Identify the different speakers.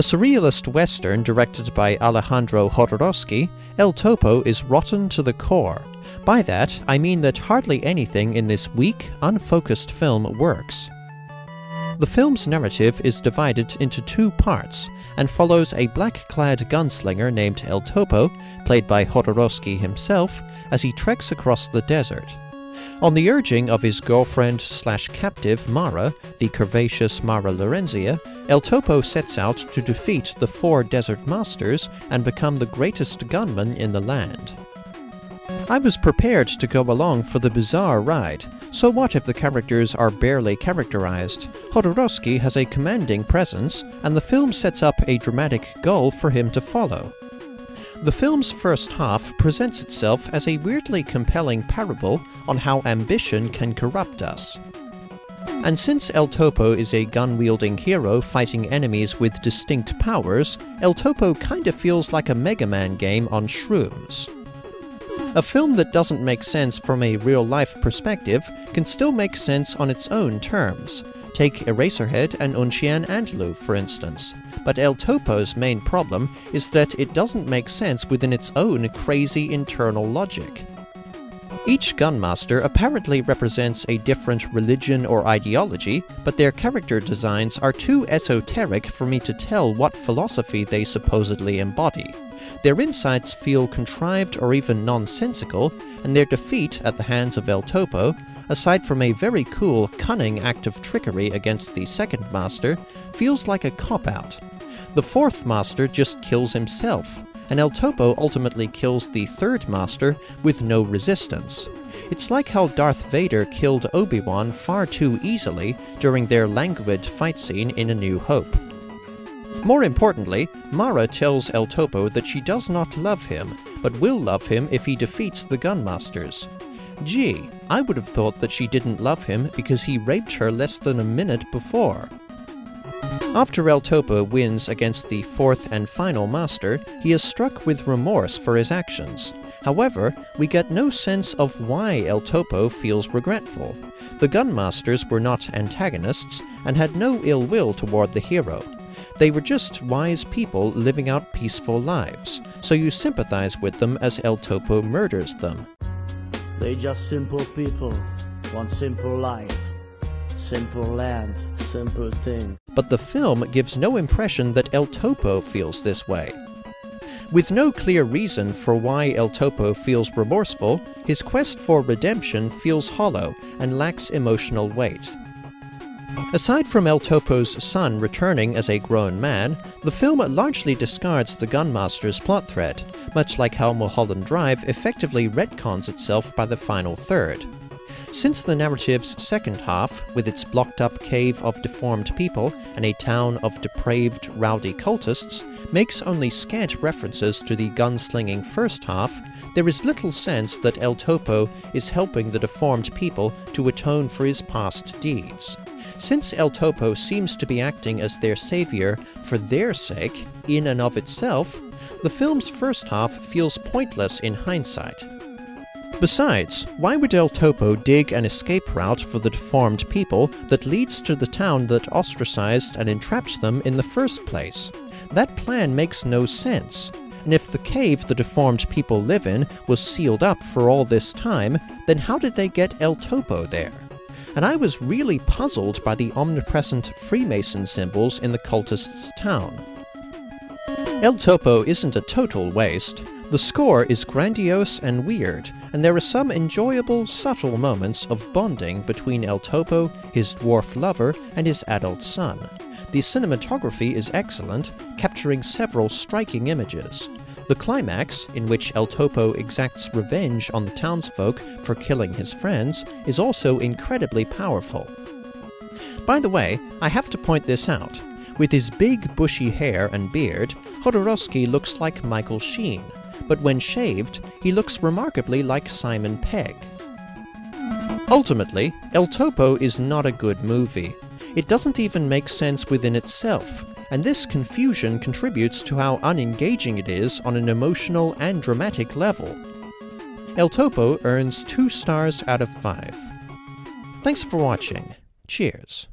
Speaker 1: A surrealist western directed by Alejandro Jodorowsky, El Topo is rotten to the core. By that, I mean that hardly anything in this weak, unfocused film works. The film's narrative is divided into two parts and follows a black clad gunslinger named El Topo, played by Jodorowsky himself, as he treks across the desert. On the urging of his girlfriend slash captive Mara, the curvaceous Mara Lorenzio, El Topo sets out to defeat the four desert masters and become the greatest gunman in the land. I was prepared to go along for the bizarre ride. So what if the characters are barely characterized? Jodorowsky has a commanding presence, and the film sets up a dramatic goal for him to follow. The film's first half presents itself as a weirdly compelling parable on how ambition can corrupt us. And since El Topo is a gun wielding hero fighting enemies with distinct powers, El Topo kinda feels like a Mega Man game on shrooms. A film that doesn't make sense from a real life perspective can still make sense on its own terms. Take Eraserhead and Un Chien Andalou, for instance. But El Topo's main problem is that it doesn't make sense within its own crazy internal logic. Each gunmaster apparently represents a different religion or ideology, but their character designs are too esoteric for me to tell what philosophy they supposedly embody. Their insights feel contrived or even nonsensical, and their defeat at the hands of El Topo aside from a very cool, cunning act of trickery against the second master, feels like a cop out. The fourth master just kills himself, and El Topo ultimately kills the third master with no resistance. It's like how Darth Vader killed Obi-Wan far too easily during their languid fight scene in A New Hope. More importantly, Mara tells El Topo that she does not love him, but will love him if he defeats the Gunmasters. Gee, I would have thought that she didn't love him because he raped her less than a minute before. After El Topo wins against the fourth and final master, he is struck with remorse for his actions. However, we get no sense of why El Topo feels regretful. The Gunmasters were not antagonists and had no ill will toward the hero. They were just wise people living out peaceful lives, so you sympathize with them as El Topo murders them.
Speaker 2: They just simple people, want simple life, simple land, simple thing.
Speaker 1: But the film gives no impression that El Topo feels this way. With no clear reason for why El Topo feels remorseful, his quest for redemption feels hollow and lacks emotional weight. Aside from El Topo's son returning as a grown man, the film largely discards the Gunmaster's plot thread, much like how Mulholland Drive effectively retcons itself by the final third. Since the narrative's second half, with its blocked up cave of deformed people and a town of depraved, rowdy cultists, makes only scant references to the gunslinging first half, there is little sense that El Topo is helping the deformed people to atone for his past deeds. Since El Topo seems to be acting as their savior for their sake, in and of itself, the film's first half feels pointless in hindsight. Besides, why would El Topo dig an escape route for the deformed people that leads to the town that ostracized and entrapped them in the first place? That plan makes no sense. And if the cave the deformed people live in was sealed up for all this time, then how did they get El Topo there? And I was really puzzled by the omnipresent Freemason symbols in the cultists' town. El Topo isn't a total waste. The score is grandiose and weird, and there are some enjoyable, subtle moments of bonding between El Topo, his dwarf lover, and his adult son. The cinematography is excellent, capturing several striking images. The climax, in which El Topo exacts revenge on the townsfolk for killing his friends, is also incredibly powerful. By the way, I have to point this out. With his big bushy hair and beard, Jodorowsky looks like Michael Sheen, but when shaved, he looks remarkably like Simon Pegg. Ultimately, El Topo is not a good movie. It doesn't even make sense within itself, and this confusion contributes to how unengaging it is on an emotional and dramatic level. El Topo earns 2 stars out of 5. Thanks for watching. Cheers.